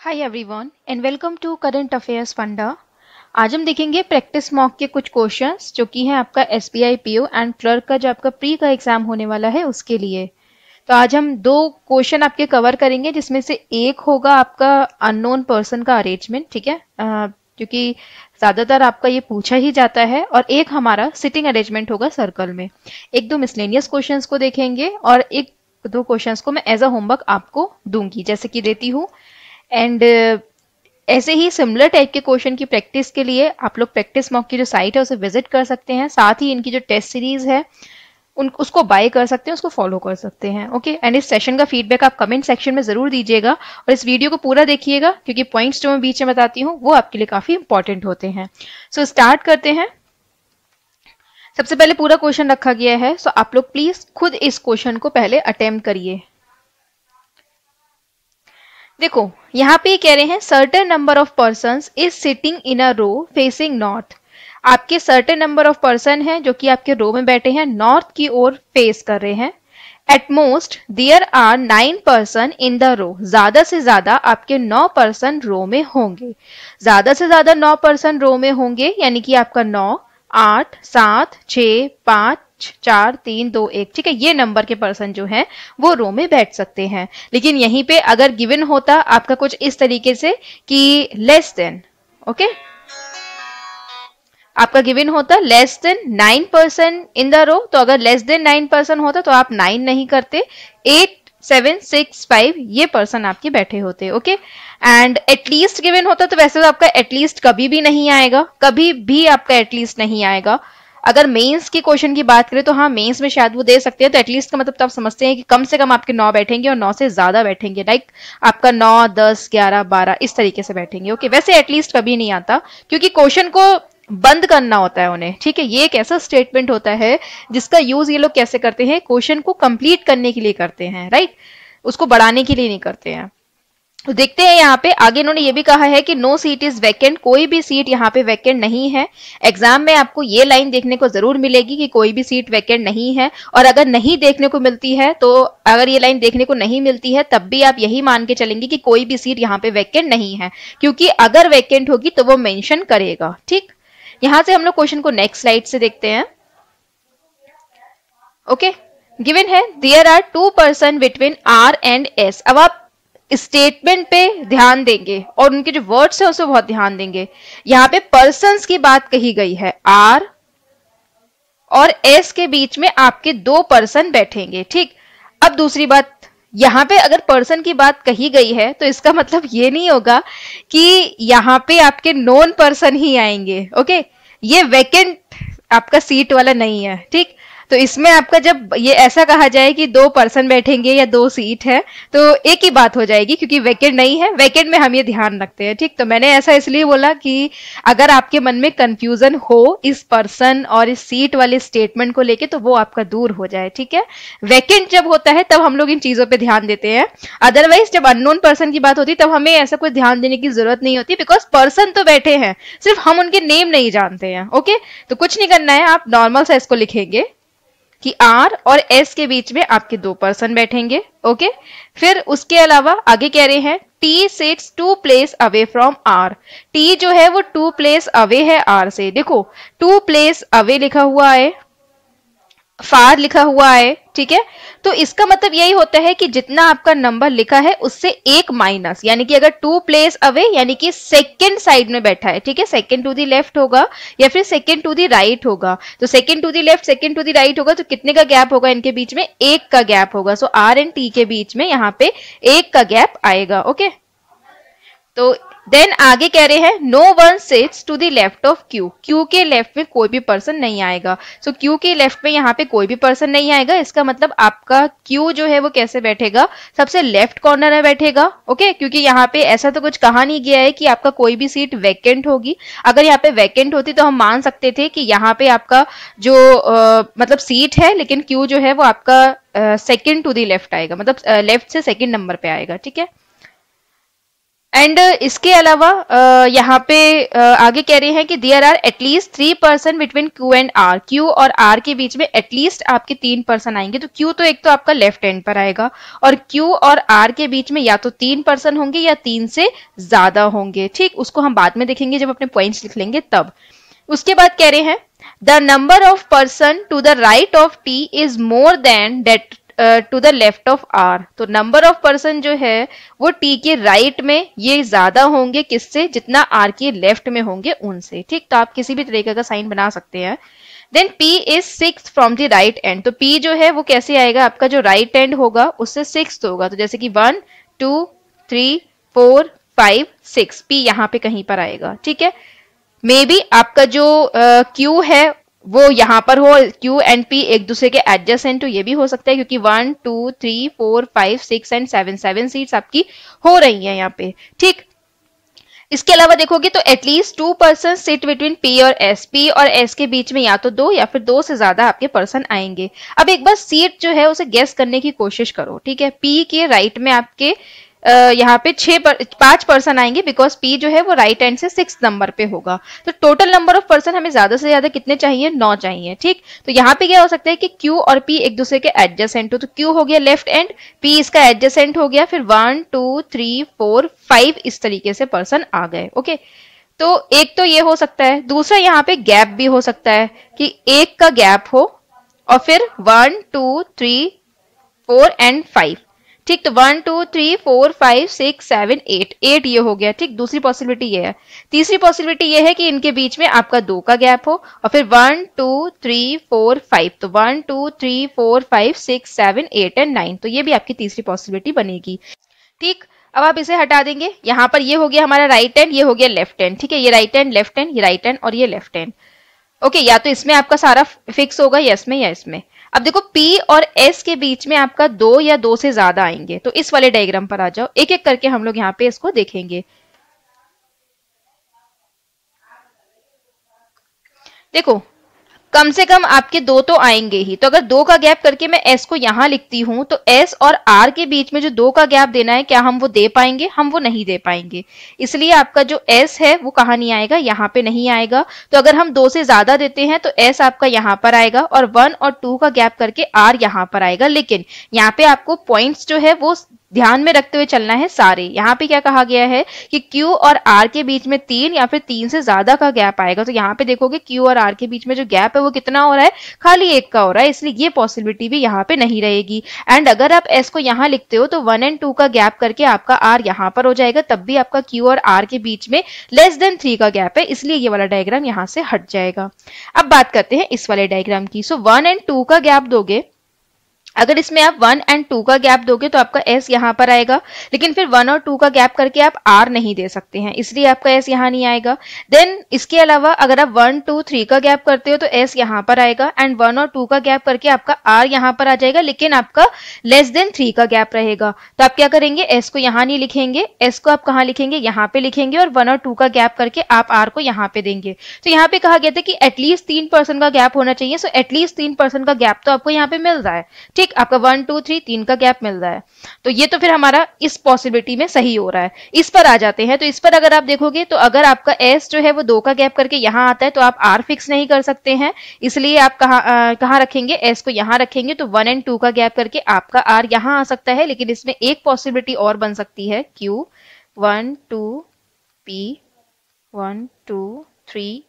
Hi everyone and welcome to current affairs Funda आज हम देखेंगे प्रैक्टिस मॉक के कुछ क्वेश्चंस जो कि है आपका S B I P and clerk का, जो आपका प्री का एग्ज़ाम होने वाला है उसके लिए। तो आज हम दो क्वेश्चन आपके कवर करेंगे, जिसमें से एक होगा आपका अननोन पर्सन का अरेंजमेंट ठीक है? क्योंकि ज़्यादातर आपका ये पूछा ही जाता है और एक हमारा सिटिंग अरेंजमेंट होगा सर्कल में। एक दो मिसलेनियस क्वेश्चंस को देखेंगे और एक दो क्वेश्चंस को मैं एज अ होमवर्क आपको दूँगी। जैसे कि देती हूँ एंड uh, ऐसे ही सिमिलर टाइप के क्वेश्चन की प्रैक्टिस के लिए आप लोग प्रैक्टिस मॉक की जो साइट है उसे विज़िट कर सकते हैं। साथ ही इनकी जो टेस्ट सीरीज़ है उन उसको बाय कर सकते हैं उसको फॉलो कर सकते हैं। ओके एंड इस सेशन का फीडबैक आप कमेंट सेक्शन में ज़रूर दीजिएगा और इस वीडियो को पूरा देखिएगा क्योंकि पॉइंट्स जो मैं बीच में बताती हूँ वो आपके लिए काफ़ी इंपॉर्टेंट होते हैं। सो so, स्टार्ट करते हैं। सबसे पहले पूरा क्वेश्चन रखा गया है सो so, आप लोग प्लीज़ खुद इस क्वेश्चन को पहले अटेम्प्ट करिए। देखो, यहाँ पे कह रहे हैं certain number of person is sitting in a row facing north आपके सर्टेन नंबर ऑफ़ पर्सन है, जो कि आपके रो में बैठे हैं नॉर्थ की ओर फेस कर रहे हैं। At most there are nine person in the row ज़्यादा से ज़्यादा आपके नौ पर्सन रो में होंगे। ज़्यादा से ज़्यादा नौ पर्सन रो में होंगे, यानी कि आपका नौ, आठ, सात छ पाँच चार, तीन, दो, एक। ठीक है, ये नंबर के पर्सन जो है, वो रो में बैठ सकते हैं। लेकिन यहीं पे अगर गिवन होता आपका कुछ इस तरीके से कि लेस देन ओके आपका गिवन होता less than nine percent in the row तो अगर लेस देन नाइन परसेंट होता तो आप नाइन नहीं करते। एट सेवन सिक्स फाइव ये पर्सन आपके बैठे होते ओके एंड एटलीस्ट गिवन होता तो वैसे तो आपका एटलीस्ट कभी भी नहीं आएगा। कभी भी आपका एटलीस्ट नहीं आएगा। अगर मेंस की क्वेश्चन की बात करें तो हाँ मेंस में शायद वो दे सकते हैं तो एटलीस्ट का मतलब तो आप समझते हैं कि कम से कम आपके नौ बैठेंगे और नौ से ज़्यादा बैठेंगे लाइक आपका नौ, दस, ग्यारह, बारह, इस तरीके से बैठेंगे ओके वैसे एटलीस्ट कभी नहीं आता, क्योंकि क्वेश्चन को बंद करना होता है उन्हें, ठीक है? ये एक ऐसा स्टेटमेंट होता है, जिसका यूज़ ये लोग कैसे करते हैं? क्वेश्चन को कंप्लीट करने के लिए करते हैं राइट उसको बढ़ाने के लिए नहीं करते हैं। तो देखते हैं यहाँ पे, आगे इन्होंने ये भी कहा है कि नो सीट इज़ वैकेंट कोई भी सीट यहाँ पे वैकेंट नहीं है। एग्ज़ाम में आपको ये लाइन देखने को ज़रूर मिलेगी कि कोई भी सीट वैकेंट नहीं है। और अगर नहीं देखने को मिलती है तो अगर ये लाइन देखने को नहीं मिलती है, तब भी आप यही मान के चलेंगे कि कोई भी सीट यहाँ पे वैकेंट नहीं है। क्योंकि अगर वैकेंट होगी तो वो मैंशन करेगा, ठीक? यहाँ से हम लोग क्वेश्चन को नेक्स्ट स्लाइड से देखते हैं। Okay okay? गिवन है there are two person between R and S अब आप स्टेटमेंट पे ध्यान देंगे और उनके जो वर्ड्स है उसे बहुत ध्यान देंगे। यहाँ पे पर्सन की बात कही गई है। आर और एस के बीच में आपके दो पर्सन बैठेंगे, ठीक? अब दूसरी बात, यहाँ पे अगर पर्सन की बात कही गई है तो इसका मतलब ये नहीं होगा कि यहाँ पे आपके नॉन पर्सन ही आएँगे ओके ये वैकेंट आपका सीट वाला नहीं है, ठीक? तो इसमें आपका जब ये ऐसा कहा जाए कि दो पर्सन बैठेंगे या दो सीट है तो एक ही बात हो जाएगी क्योंकि वैकेंट नहीं है वैकेंट में हम ये ध्यान रखते हैं, ठीक? तो मैंने ऐसा इसलिए बोला कि अगर आपके मन में कंफ्यूजन हो इस पर्सन और इस सीट वाले स्टेटमेंट को लेके तो वो आपका दूर हो जाए, ठीक है? वैकेंट जब होता है, तब हम लोग इन चीज़ों पर ध्यान देते हैं। अदरवाइज़ जब अननोन पर्सन की बात होती, तब हमें ऐसा कुछ ध्यान देने की ज़रूरत नहीं होती बिकॉज़ पर्सन तो बैठे हैं, सिर्फ़ हम उनके नेम नहीं जानते हैं ओके तो कुछ नहीं करना है, आप नॉर्मल सा इसको लिखेंगे। कि आर और एस के बीच में आपके दो पर्सन बैठेंगे ओके फिर उसके अलावा आगे कह रहे हैं T sits two place away from R T जो है वो टू प्लेस अवे है आर से। देखो टू प्लेस अवे लिखा हुआ है फार लिखा हुआ है, ठीक है? तो इसका मतलब यही होता है कि जितना आपका नंबर लिखा है, उससे एक माइनस यानी कि अगर टू प्लेस अवे यानी कि सेकेंड साइड में बैठा है, ठीक है? सेकेंड टू दी लेफ़्ट होगा, या फिर सेकेंड टू दी राइट होगा। तो second to the left second to the right होगा तो कितने का गैप होगा? इनके बीच में एक का गैप होगा। सो आर एंड टी के बीच में यहाँ पे एक का गैप आएगा ओके तो देन आगे कह रहे हैं no one sits to the left of Q Q के लेफ़्ट में कोई भी पर्सन नहीं आएगा। सो so, क्यू के लेफ़्ट में यहाँ पे कोई भी पर्सन नहीं आएगा। इसका मतलब आपका क्यू जो है वो कैसे बैठेगा? सबसे लेफ़्ट कॉर्नर में बैठेगा। Okay okay? क्योंकि यहाँ पे ऐसा तो कुछ कहा नहीं गया है कि आपका कोई भी सीट वैकेंट होगी। अगर यहाँ पे वैकेंट होती तो हम मान सकते थे कि यहाँ पे आपका जो आ, मतलब सीट है लेकिन क्यू जो है वो आपका सेकेंड टू दी लेफ़्ट आएगा। मतलब लेफ़्ट से सेकेंड नंबर पे आएगा। ठीक है? एंड इसके अलावा यहाँ पे आगे कह रहे हैं कि there are at least three person between Q and R Q और आर के बीच में एटलीस्ट आपके तीन पर्सन आएँगे तो क्यू तो एक तो आपका लेफ़्ट हैंड पर आएगा और क्यू और आर के बीच में या तो तीन पर्सन होंगे या तीन से ज़्यादा होंगे। ठीक, उसको हम बाद में देखेंगे जब अपने पॉइंट्स लिख लेंगे तब। उसके बाद कह रहे हैं the number of person to the right of T is more than that to the left of R तो नंबर ऑफ़ पर्सन जो है वो टी के राइट right में ये ज़्यादा होंगे किससे? जितना आर के लेफ़्ट में होंगे उनसे। ठीक? तो आप किसी भी तरीके का साइन बना सकते हैं। Then P is six from the right end तो पी जो है वो कैसे आएगा? आपका जो राइट right एंड होगा उससे सिक्स होगा। तो जैसे कि one two three four five six P यहाँ पे कहीं पर आएगा। ठीक है? मे बी आपका जो क्यू uh, है वो यहाँ पर हो, Q एंड P एक दूसरे के एडजस्टेंट तो ये भी हो सकता है, क्योंकि one two three four five six and seven seven seats आपकी हो रही हैं यहाँ पे। ठीक? इसके अलावा देखोगे तो at least two person sit between P और एस पी और एस के बीच में या तो दो या फिर दो से ज़्यादा आपके पर्सन आएँगे। अब एक बार सीट जो है, उसे गेस करने की कोशिश करो, ठीक है? पी के राइट में आपके यहाँ पे पर, पाँच पर्सन आएँगे बिकॉज़ पी जो है वो राइट हैंड से सिक्स नंबर पे होगा। तो टोटल नंबर ऑफ़ पर्सन हमें ज़्यादा से ज़्यादा कितने चाहिए? नौ चाहिए ठीक? तो यहाँ पे क्या हो सकता है कि क्यू और पी एक दूसरे के एडजस्टेंट हो। तो क्यू हो गया लेफ़्ट एंड पी इसका एडजस्टेंट हो गया फिर one two three four five इस तरीके से पर्सन आ गए ओके तो एक तो ये हो सकता है। दूसरा यहाँ पे गैप भी हो सकता है कि एक का गैप हो और फिर one two three four and five ठीक तो one two three four five six seven eight eight ये हो गया, ठीक? दूसरी पॉसिबिलिटी ये है। तीसरी पॉसिबिलिटी ये है कि इनके बीच में आपका दो का गैप हो, और फिर one two three four five तो one two three four five six seven eight and nine तो ये भी आपकी तीसरी पॉसिबिलिटी बनेगी। ठीक, अब आप इसे हटा देंगे। यहाँ पर ये हो गया हमारा राइट हैंड ये हो गया लेफ़्ट हैंड ठीक है, ये राइट हैंड लेफ़्ट हैंड ये राइट हैंड और ये लेफ़्ट हैंड ओके या तो इसमें आपका सारा फिक्स होगा या इसमें या इसमें। अब देखो, P और S के बीच में आपका दो या दो से ज़्यादा आएँगे। तो इस वाले डायग्राम पर आ जाओ। एक एक करके हम लोग यहाँ पे इसको देखेंगे। देखो कम से कम आपके दो तो आएँगे ही। तो अगर दो का गैप करके मैं एस को यहाँ लिखती हूँ तो एस और आर के बीच में जो दो का गैप देना है, क्या हम वो दे पाएँगे? हम वो नहीं दे पाएँगे। इसलिए आपका जो एस है, वो कहा नहीं आएगा? यहाँ पे नहीं आएगा। तो अगर हम दो से ज़्यादा देते हैं तो एस आपका यहाँ पर आएगा और वन और टू का गैप करके आर यहाँ पर आएगा। लेकिन यहाँ पे आपको पॉइंट्स जो है, वो ध्यान में रखते हुए चलना है सारे। यहाँ पे क्या कहा गया है कि Q और R के बीच में तीन या फिर तीन से ज़्यादा का गैप आएगा। तो यहाँ पे देखोगे Q और R के बीच में जो गैप है वो कितना हो रहा है? खाली एक का हो रहा है, इसलिए ये पॉसिबिलिटी भी यहाँ पे नहीं रहेगी। एंड अगर आप S को यहाँ लिखते हो तो वन एंड टू का गैप करके आपका R यहाँ पर हो जाएगा, तब भी आपका Q और R के बीच में लेस देन थ्री का गैप है, इसलिए ये वाला डायग्राम यहाँ से हट जाएगा। अब बात करते हैं इस वाले डायग्राम की। सो वन एंड टू का गैप दोगे अगर इसमें आप वन एंड टू का गैप दोगे तो आपका एस यहाँ पर आएगा, लेकिन फिर वन और टू का गैप करके आप आर नहीं दे सकते हैं, इसलिए आपका एस यहाँ नहीं आएगा। देन इसके अलावा अगर आप वन, टू, थ्री का गैप करते हो तो एस यहाँ पर आएगा एंड वन और टू का गैप करके आपका आर यहाँ पर आ जाएगा, लेकिन आपका लेस देन थ्री का गैप रहेगा। तो आप क्या करेंगे? एस को यहाँ नहीं लिखेंगे, एस को आप कहाँ लिखेंगे? यहाँ पे लिखेंगे और वन और टू का गैप करके आप आर को यहाँ पे देंगे। तो यहाँ पे कहा गया था कि एटलीस्ट तीन परसेंट का गैप होना चाहिए सो एटलीस्ट तीन परसेंट का गैप तो आपको यहाँ पे मिल रहा है। ठीक आपका वन टू थ्री तीन का गैप मिल रहा है। तो ये तो फिर हमारा इस पॉसिबिलिटी में सही हो रहा है। इस पर आ जाते हैं तो इस पर अगर आप देखोगे तो अगर आपका एस जो है, वो दो का गैप करके यहाँ आता है तो आप आर फिक्स नहीं कर सकते हैं। इसलिए आप कहा कहाँ रखेंगे? एस को यहाँ रखेंगे तो वन एंड टू का गैप करके आपका आर यहाँ आ सकता है, लेकिन इसमें एक पॉसिबिलिटी और बन सकती है। Q one two P one two three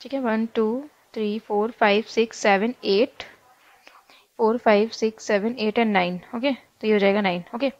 ठीक है one two three four five six seven eight four five six seven eight and nine okay तो ये हो जाएगा nine okay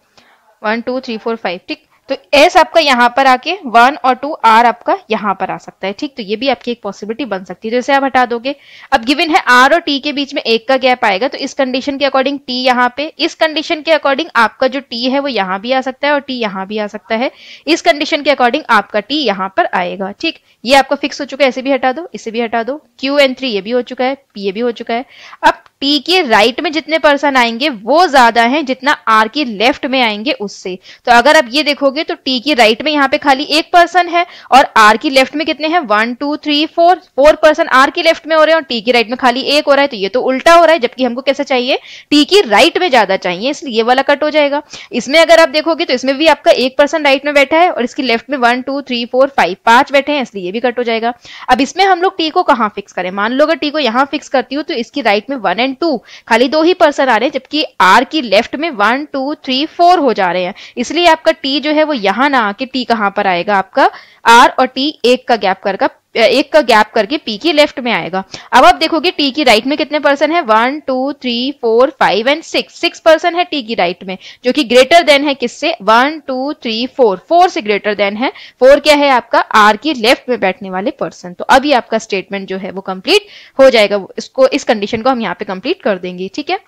one two three four five ठीक? तो एस आपका यहाँ पर आके वन और टू आर आपका यहाँ पर आ सकता है, ठीक? तो ये भी आपकी एक पॉसिबिलिटी बन सकती है तो इसे आप हटा दोगे। अब गिवन है आर और टी के बीच में एक का गैप आएगा तो इस कंडीशन के अकॉर्डिंग टी यहाँ पे, इस कंडीशन के अकॉर्डिंग आपका जो टी है वो यहाँ भी आ सकता है और टी यहाँ भी आ सकता है। इस कंडीशन के अकॉर्डिंग आपका टी यहाँ पर आएगा, ठीक? ये आपका फिक्स हो चुका है ऐसे भी हटा दो, इसे भी हटा दो। क्यू एन थ्री ये भी हो चुका है पी ये भी हो चुका है। अब टी के राइट में जितने पर्सन आएँगे, वो ज़्यादा है जितना आर की लेफ़्ट में आएँगे उससे। तो अगर आप ये देखोगे तो टी की राइट में यहाँ पे खाली एक पर्सन है और आर की लेफ़्ट में कितने हैं? One two three four four person R की लेफ़्ट में हो रहे हैं और टी की राइट में खाली एक हो रहा है तो ये तो उल्टा हो रहा है, जबकि हमको कैसे चाहिए? टी की राइट में ज़्यादा चाहिए, इसलिए ये वाला कट हो जाएगा। इसमें अगर आप देखोगे तो इसमें भी आपका एक पर्सन राइट में बैठा है और इसकी लेफ़्ट में one two three four five पाँच बैठे हैं, इसलिए भी कट हो जाएगा। अब इसमें हम लोग टी को कहाँ फिक्स करें? मान लो अगर टी को यहाँ फिक्स करती हूँ तो इसकी राइट में वन एंड टू खाली दो ही पर्सन आ रहे हैं, जबकि आर की लेफ़्ट में वन टू थ्री फोर हो जा रहे हैं। इसलिए आपका टी जो है वो यहाँ ना आके टी कहाँ पर आएगा? आपका आर और टी एक का गैप कर एक का गैप करके पी की लेफ़्ट में आएगा। अब आप देखोगे टी की राइट में कितने पर्सन है? One two three four five and six six person है टी की राइट में, जो कि ग्रेटर देन है किससे? One two three four four से ग्रेटर देन है। फोर क्या है आपका? आर की लेफ़्ट में बैठने वाले पर्सन तो अभी आपका स्टेटमेंट जो है वो कंप्लीट हो जाएगा। इसको, इस कंडीशन को हम यहाँ पे कंप्लीट कर देंगे, ठीक है?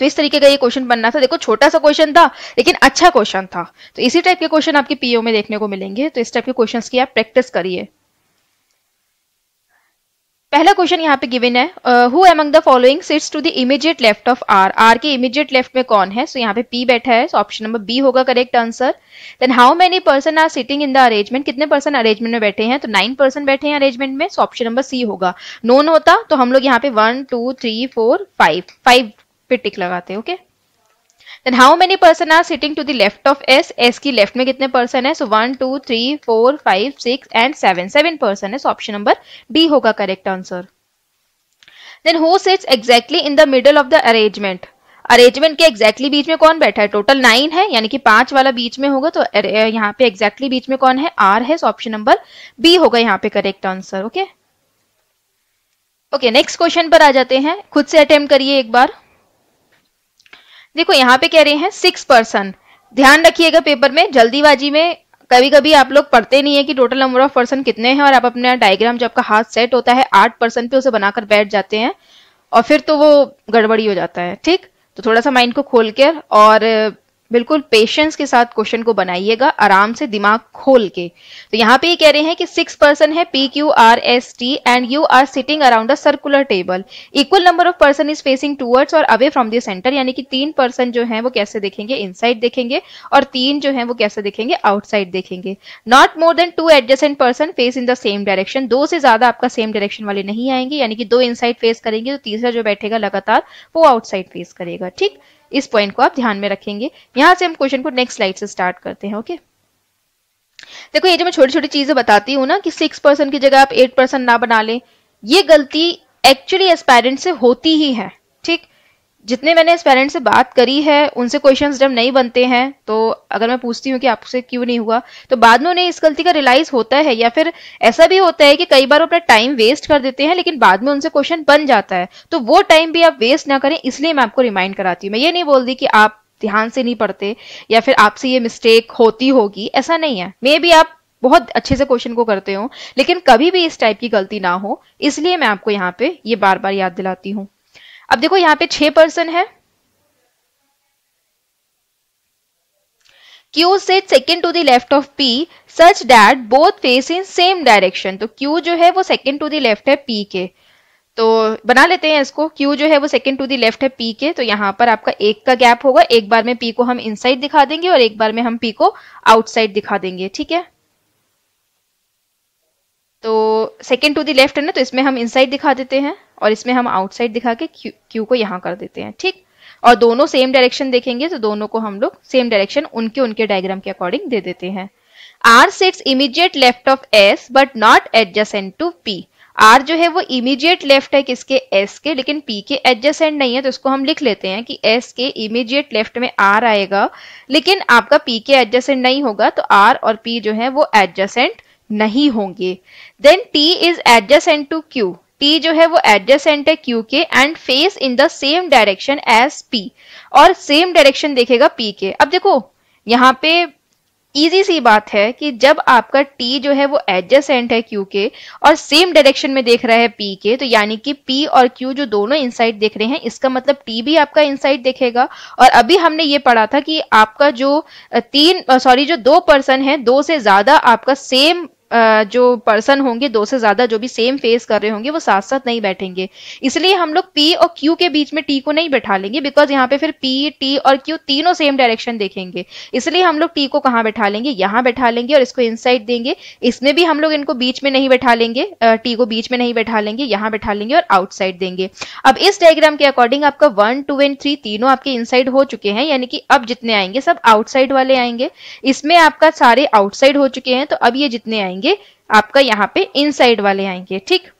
तो इस तरीके का ये क्वेश्चन बनना था। देखो, छोटा सा क्वेश्चन था, लेकिन अच्छा क्वेश्चन था। तो इसी टाइप के क्वेश्चन आपके पीओ में देखने को मिलेंगे। तो इस टाइप के क्वेश्चंस की आप प्रैक्टिस करिए। पहला क्वेश्चन यहाँ पे गिवन है। Who among the following sits to the immediate left of R R के इमीडिएट लेफ़्ट में कौन है? सो so, यहाँ पे पी बैठा है। सो ऑप्शन नंबर बी होगा correct answer then how many person are sitting in the arrangement कितने पर्सन अरेंजमेंट में बैठे हैं? तो नाइन पर्सन बैठे हैं अरेंजमेंट में। सो ऑप्शन नंबर सी होगा। नोन होता तो हम लोग यहाँ पे one two three four five five पे टिक लगाते okay okay? Then how many person are sitting to the left of s? S की लेफ़्ट में कितने पर्सन है? So one two three four five six and seven seven person है. So option number D होगा correct answer then who sits exactly in the middle of the arrangement arrangement के exactly बीच में कौन बैठा है? टोटल नाइन है, यानी कि पाँच वाला बीच में होगा तो यहाँ पे एग्जैक्टली बीच में कौन है? आर है. सो ऑप्शन नंबर बी होगा यहाँ पे correct answer okay okay next question पर आ जाते हैं. खुद से अटेम्प्ट करिए एक बार. देखो, यहाँ पे कह रहे हैं सिक्स पर्सन ध्यान रखिएगा पेपर में, जल्दीबाजी में कभी कभी आप लोग पढ़ते नहीं है कि टोटल नंबर ऑफ़ पर्सन कितने हैं और आप अपना डायग्राम जो आपका हाथ सेट होता है, आठ पर्सन पे उसे बनाकर बैठ जाते हैं और फिर तो वो गड़बड़ी हो जाता है, ठीक? तो थोड़ा सा माइंड को खोल कर और बिल्कुल पेशेंस के साथ क्वेश्चन को बनाइएगा, आराम से दिमाग खोल के। तो यहाँ पे ये कह रहे हैं कि सिक्स पर्सन है P Q R S T and U are sitting around a circular table equal number of person is facing towards और अवे फ्रॉम द सेंटर यानी कि तीन पर्सन जो है वो कैसे देखेंगे? इनसाइड देखेंगे और तीन जो है वो कैसे देखेंगे? आउटसाइड देखेंगे। Not more than two adjacent person face in the same direction दो से ज़्यादा आपका सेम डायरेक्शन वाले नहीं आएँगे, यानी कि दो इनसाइड फेस करेंगे तो तीसरा जो बैठेगा लगातार वो आउटसाइड फेस करेगा। ठीक? इस पॉइंट को आप ध्यान में रखेंगे। यहाँ से हम क्वेश्चन को नेक्स्ट स्लाइड से स्टार्ट करते हैं ओके देखो, ये जो मैं छोटी छोटी चीज़ें बताती हूँ ना कि सिक्स परसेंट की जगह आप एट परसेंट ना बना लें, ये गलती एक्चुअली एस्पायरेंट से होती ही है, ठीक? जितने मैंने इस पेरेंट से बात करी है, उनसे क्वेश्चंस जब नहीं बनते हैं तो अगर मैं पूछती हूँ कि आपसे क्यों नहीं हुआ तो बाद में उन्हें इस गलती का रियलाइज़ होता है या फिर ऐसा भी होता है कि कई बार अपना टाइम वेस्ट कर देते हैं, लेकिन बाद में उनसे क्वेश्चन बन जाता है। तो वो टाइम भी आप वेस्ट ना करें, इसलिए मैं आपको रिमाइंड कराती हूँ। मैं ये नहीं बोल दी कि आप ध्यान से नहीं पढ़ते या फिर आपसे ये मिस्टेक होती होगी, ऐसा नहीं है। मे भी आप बहुत अच्छे से क्वेश्चन को करते हो, लेकिन कभी भी इस टाइप की गलती ना हो, इसलिए मैं आपको यहाँ पे ये बार बार याद दिलाती हूँ। अब देखो यहाँ पे छह पर्सन है। Q sits second to the left of P, such that both face in same direction. तो Q जो है वो second to the left है P के। तो बना लेते हैं इसको। Q जो है वो second to the left है P के। तो यहाँ पर आपका एक का गैप होगा। एक बार में P को हम इनसाइड दिखा देंगे और एक बार में हम P को आउटसाइड दिखा देंगे। ठीक है? तो सेकेंड टू द लेफ़्ट है ना तो इसमें हम इनसाइड दिखा देते हैं। और इसमें हम आउटसाइड दिखा के क्यू, को यहाँ कर देते हैं ठीक? और दोनों सेम डायरेक्शन देखेंगे तो दोनों को हम लोग सेम डायरेक्शन उनके उनके डायग्राम के अकॉर्डिंग दे देते हैं। R sits immediate left of S but not adjacent to P R जो है वो इमीडिएट लेफ़्ट है किसके? एस के लेकिन पी के एडजसेंट नहीं है तो इसको हम लिख लेते हैं कि एस के इमीडिएट लेफ़्ट में आर आएगा लेकिन आपका पी के एडजसेंट नहीं होगा तो आर और पी जो है वो एडजसेंट नहीं होंगे। Then T is adjacent to Q T जो है वो एडजसेंट है क्यू के and face in the same direction as P और सेम डायरेक्शन देखेगा पी के। अब देखो, यहाँ पे इजी सी बात है कि जब आपका टी जो है वो एडजसेंट है क्यू के और सेम डायरेक्शन में देख रहा है पी के तो यानी कि पी और क्यू जो दोनों इनसाइड देख रहे हैं, इसका मतलब टी भी आपका इनसाइड देखेगा। और अभी हमने ये पढ़ा था कि आपका जो तीन सॉरी जो दो पर्सन है, दो से ज़्यादा आपका सेम जो पर्सन होंगे, दो से ज़्यादा जो भी सेम फेस कर रहे होंगे, वो साथ साथ नहीं बैठेंगे। इसलिए हम लोग पी और क्यू के बीच में टी को नहीं बैठा लेंगे बिकॉज़ यहाँ पे फिर पी टी और क्यू तीनों सेम डायरेक्शन देखेंगे। इसलिए हम लोग टी को कहाँ बैठा लेंगे? यहाँ बैठा लेंगे और इसको इनसाइड देंगे। इसमें भी हम लोग इनको बीच में नहीं बैठा लेंगे टी को बीच में नहीं बैठा लेंगे, यहाँ बैठा लेंगे और आउटसाइड देंगे। अब इस डायग्राम के अकॉर्डिंग आपका वन टू एंड थ्री तीनों आपके इनसाइड हो चुके हैं, यानी कि अब जितने आएँगे, सब आउटसाइड वाले आएँगे। इसमें आपका सारे आउटसाइड हो चुके हैं तो अब ये जितने आएँगे आपका यहाँ पे इनसाइड वाले आएँगे, ठीक?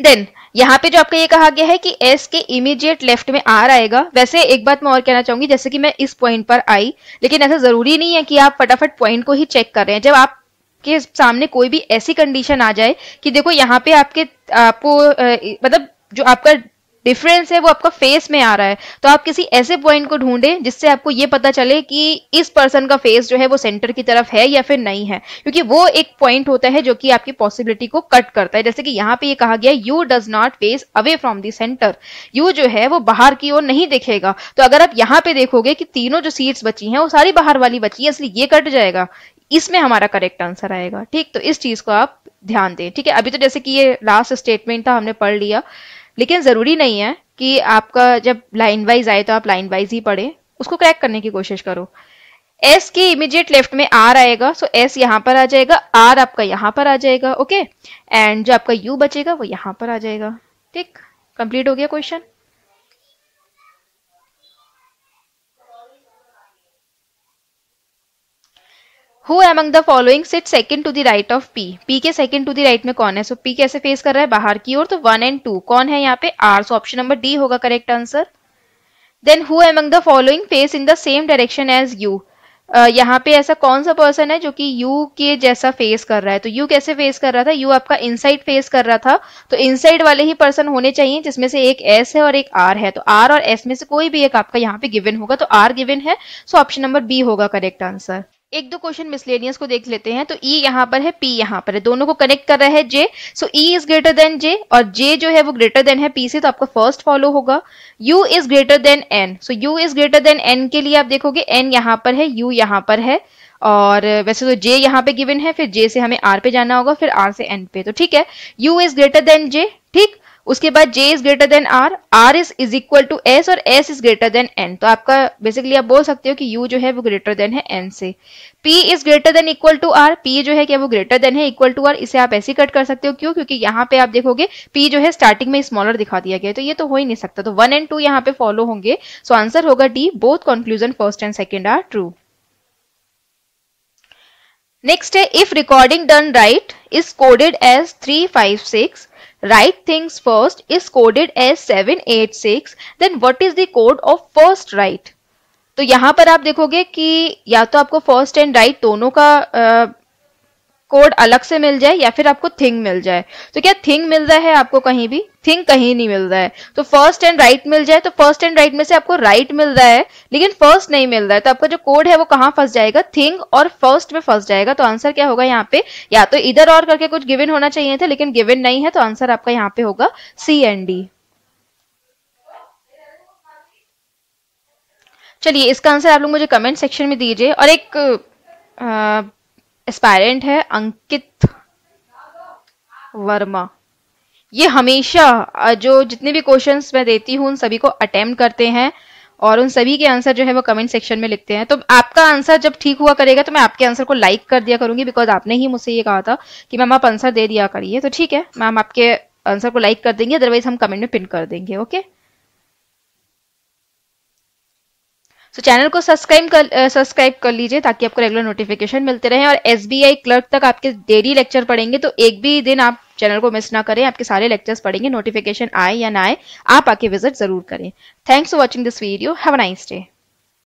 देन यहाँ पे जो आपका ये कहा गया है कि एस के इमीडिएट लेफ़्ट में आर आएगा, वैसे एक बात मैं और कहना चाहूँगी, जैसे कि मैं इस पॉइंट पर आई, लेकिन ऐसा ज़रूरी नहीं है कि आप फटाफट पॉइंट को ही चेक कर रहे हैं। जब आप के सामने कोई भी ऐसी कंडीशन आ जाए कि देखो यहाँ पे आपके, आपको मतलब जो आपका डिफरेंस है, वो आपका फेस में आ रहा है। तो आप किसी ऐसे पॉइंट को ढूंढें जिससे आपको ये पता चले कि इस पर्सन का फेस जो है वो सेंटर की तरफ़ है या फिर नहीं है। क्योंकि वो एक पॉइंट होता है जो कि आपकी पॉसिबिलिटी को कट करता है। जैसे कि यहाँ पे ये कहा गया U does not face away from the centre U जो है वो बाहर की ओर नहीं देखेगा। तो अगर आप यहाँ पे देखोगे कि तीनों जो सीट्स बची हैं, वो सारी बाहर वाली बची है, इसलिए ये कट जाएगा। इसमें हमारा करेक्ट आंसर आएगा। ठीक? तो इस चीज़ को आप ध्यान दें। ठीक है? अभी तो जैसे कि ये लास्ट स्टेटमेंट था, हमने पढ़ लिया। लेकिन ज़रूरी नहीं है कि आपका जब लाइन वाइज आए तो आप लाइन वाइज ही पढ़े, उसको क्रैक करने की कोशिश करो। एस के इमीडिएट लेफ़्ट में आर आएगा सो एस यहाँ पर आ जाएगा आर आपका यहाँ पर आ जाएगा ओके एंड जो आपका यू बचेगा, वो यहाँ पर आ जाएगा। ठीक? कंप्लीट हो गया question who among the following sit second to the right of P P के सेकंड टू द राइट में कौन है? सो so, पी कैसे फेस कर रहा है? बाहर की ओर तो वन एंड टू कौन है यहाँ पे? R so option number D होगा correct answer then who among the following face in the same direction as U यहाँ पे ऐसा कौन सा पर्सन है जो कि यू के जैसा फेस कर रहा है? तो यू कैसे फेस कर रहा था? यू आपका इनसाइड फेस कर रहा था। तो इनसाइड वाले ही पर्सन होने चाहिए जिसमें से एक एस है और एक आर है। तो आर और एस में से कोई भी एक आपका यहाँ पे गिवन होगा। तो आर गिवन है। सो ऑप्शन नंबर बी होगा करेक्ट आंसर एक दो क्वेश्चन मिसलेनियस को देख लेते हैं तो ई e यहाँ पर है पी यहाँ पर है। दोनों को कनेक्ट कर रहा है J so E is greater than J और जे जो है वो ग्रेटर देन है पी से तो आपका फ़र्स्ट फॉलो होगा। U is greater than N so U is greater than N के लिए आप देखोगे एन यहाँ पर है यू यहाँ पर है और वैसे तो जे यहाँ पे गिवन है, फिर जे से हमें आर पे जाना होगा, फिर आर से एन पे। तो ठीक है U is greater than J ठीक? उसके बाद J is greater than R R is is equal to S और S is greater than N तो आपका बेसिकली आप बोल सकते हो कि यू जो है वो ग्रेटर देन है एन से। P is greater than equal to R P जो है क्या वो ग्रेटर देन है इक्वल टू आर इसे आप ऐसे कट कर सकते हो। क्यों? क्योंकि यहाँ पे आप देखोगे पी जो है स्टार्टिंग में स्मॉलर दिखा दिया गया तो ये तो हो ही नहीं सकता। तो वन एंड टू यहाँ पे फॉलो होंगे। सो आंसर होगा D both conclusion first and second are true next है if recording done right is coded as three five six write things first is coded as 786 then what is the code of first write तो यहाँ पर आप देखोगे कि या तो आपको फ़र्स्ट एंड राइट दोनों का कोड अलग से मिल जाए या फिर आपको थिंग मिल जाए। तो क्या थिंग मिल रहा है आपको कहीं भी? थिंग कहीं नहीं मिल रहा है। तो फ़र्स्ट एंड राइट मिल जाए तो फ़र्स्ट एंड राइट में से आपको राइट right मिल रहा है लेकिन फ़र्स्ट नहीं मिल रहा है। तो आपका जो कोड है वो कहाँ फंस जाएगा? थिंग और फ़र्स्ट में फंस जाएगा। तो आंसर क्या होगा यहाँ पे? या तो इधर और करके कुछ गिवन होना चाहिए था लेकिन गिवन नहीं है तो आंसर आपका यहाँ पे होगा सी एंड डी चलिए इसका आंसर आप लोग मुझे कमेंट सेक्शन में दीजिए। और एक आ, एस्पायरेंट है, अंकित वर्मा। ये हमेशा जो जितने भी क्वेश्चंस मैं देती हूँ, उन सभी को अटेम्प्ट करते हैं और उन सभी के आंसर जो है वो कमेंट सेक्शन में लिखते हैं। तो आपका आंसर जब ठीक हुआ करेगा तो मैं आपके आंसर को लाइक कर दिया करूँगी बिकॉज़ आपने ही मुझसे ये कहा था कि मैम आप आंसर दे दिया करिए। तो ठीक है, मैम आपके आंसर को लाइक कर देंगे अदरवाइज़ हम कमेंट में पिन कर देंगे ओके सो चैनल को सब्सक्राइब कर सब्सक्राइब कर लीजिए ताकि आपको रेगुलर नोटिफिकेशन मिलते रहे और एसबीआई क्लर्क तक आपके डेली लेक्चर पढ़ेंगे तो एक भी दिन आप चैनल को मिस ना करें, आपके सारे लेक्चर्स पढ़ेंगे नोटिफिकेशन आए या ना आए, आप आके विज़िट ज़रूर करें। Thanks for watching this video have nice day